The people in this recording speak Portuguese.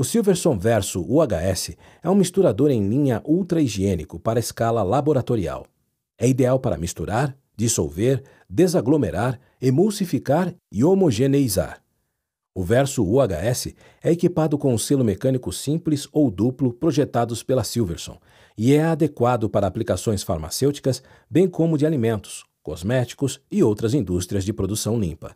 O Silverson Verso UHS é um misturador em linha ultra higiênico para escala laboratorial. É ideal para misturar, dissolver, desaglomerar, emulsificar e homogeneizar. O Verso UHS é equipado com um selo mecânico simples ou duplo projetados pela Silverson e é adequado para aplicações farmacêuticas, bem como de alimentos, cosméticos e outras indústrias de produção limpa.